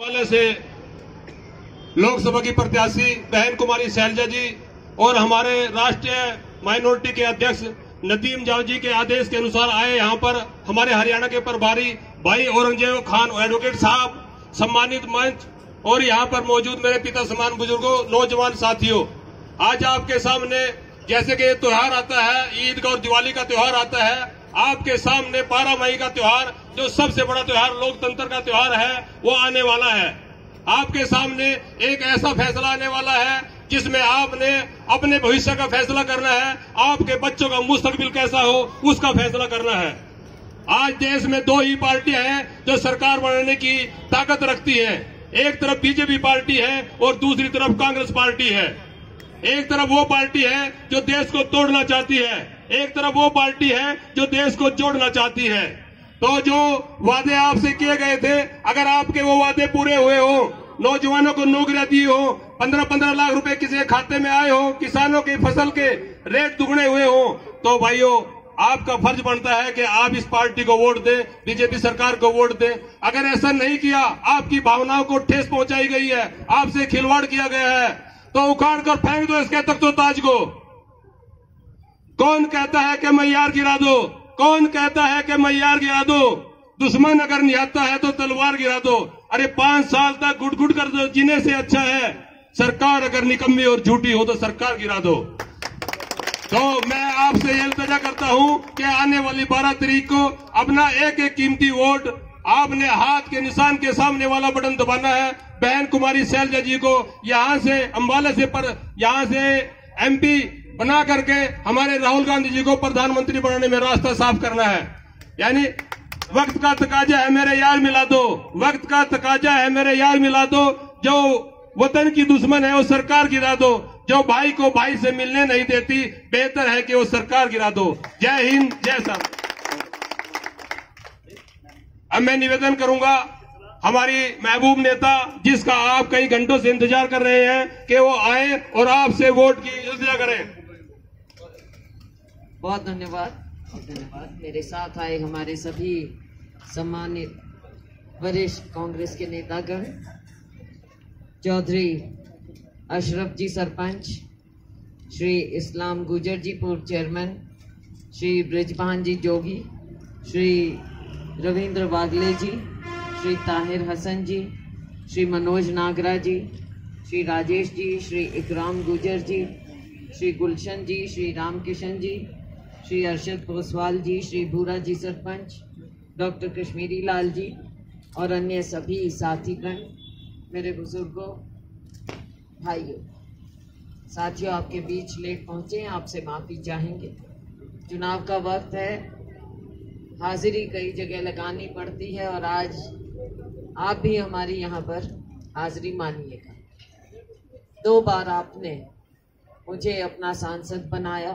वाले से लोकसभा की प्रत्याशी बहन कुमारी शैलजा जी और हमारे राष्ट्रीय माइनॉरिटी के अध्यक्ष नदीम जाव जी के आदेश के अनुसार आए यहाँ पर हमारे हरियाणा के प्रभारी भाई औरंगज़ेब खान एडवोकेट साहब, सम्मानित मंच और यहाँ पर मौजूद मेरे पिता समान बुज़ुर्गों, नौजवान साथियों। आज आपके सामने जैसे कि त्योहार आता है ईद का और दिवाली का त्योहार आता है आपके सामने बारह मई का त्योहार, जो सबसे बड़ा त्योहार, लोकतंत्र का त्योहार है, वो आने वाला है। आपके सामने एक ऐसा फैसला आने वाला है, जिसमें आपने अपने भविष्य का फैसला करना है। आपके बच्चों का मुस्तकबिल कैसा हो, उसका फैसला करना है। आज देश में दो ही पार्टियाँ हैं, जो सरकार बनाने की ताकत रखती हैं। एक तरफ़ बीजेपी पार्टी है, और दूसरी तरफ़ कांग्रेस पार्टी है। एक तरफ़ वो पार्टी है, जो देश को तोड़ना चाहती है। एक तरफ़ वो पार्टी है जो देश को जोड़ना चाहती है। तो जो वादे आपसे किए गए थे, अगर आपके वो वादे पूरे हुए हो, नौजवानों को नौकरियाँ दी हो पंद्रह पंद्रह लाख रुपए किसी खाते में आए हो, किसानों की फ़सल के रेट दुगने हुए हो तो भाइयों, आपका फ़र्ज़ बनता है कि आप इस पार्टी को वोट दें, बीजेपी सरकार को वोट दें। अगर ऐसा नहीं किया, आपकी भावनाओं को ठेस पहुंचाई गई है, आपसे खिलवाड़ किया गया है। तो उखाड़ कर फेंक दो इसके तख्तो ताज को। कौन कहता है कि मैयार गिरा दो? कौन कहता है कि मैयार गिरा दो? दुश्मन अगर निहत्ता है तो तलवार गिरा दो। अरे पाँच साल तक गुट गुट कर दो, जीने से अच्छा है। सरकार अगर निकम्मी और झूठी हो तो सरकार गिरा दो। तो मैं आपसे ये इल्तजा करता हूँ कि आने वाली बारह तारीख को अपना एक एक कीमती वोट आपने हाथ के निशान के सामने वाला बटन दबाना है। बहन कुमारी शैलजा जी को यहाँ से, अंबाला से पर यहाँ से एमपी बना करके हमारे राहुल गांधी जी को प्रधानमंत्री बनाने में रास्ता साफ़ करना है। यानी, वक्त का तकाजा है मेरे यार मिला दो। वक्त का तकाजा है मेरे यार मिला दो। जो वतन की दुश्मन है वो सरकार गिरा दो। जो भाई को भाई से मिलने नहीं देती, बेहतर है कि वो सरकार गिरा दो। जय हिंद, जय सब अब मैं निवेदन करूँगा, हमारी महबूब नेता, जिसका आप कई घंटों से इंतज़ार कर रहे हैं, कि वो आए और आपसे वोट की इल्तजा करें। बहुत धन्यवाद। धन्यवाद। मेरे साथ आए हमारे सभी सम्मानित वरिष्ठ कांग्रेस के नेतागण, चौधरी अशरफ जी सरपंच, श्री इस्लाम गुजर जी पूर्व चेयरमैन, श्री ब्रिजभान जी जोगी, श्री रविंद्र वागले जी, श्री ताहिर हसन जी, श्री मनोज नागरा जी, श्री राजेश जी, श्री इकराम गुजर जी, श्री गुलशन जी, श्री रामकिशन जी श्री अरशद कोसवाल जी, श्री भूरा जी सरपंच, डॉक्टर कश्मीरी लाल जी और अन्य सभी साथीगण, मेरे बुज़ुर्गों, भाइयों, साथियों, आपके बीच लेट पहुँचे, आपसे माफ़ी चाहेंगे। चुनाव का वक्त है, हाजिरी कई जगह लगानी पड़ती है और आज आप भी हमारी यहाँ पर हाजिरी मानिएगा। दो बार आपने मुझे अपना सांसद बनाया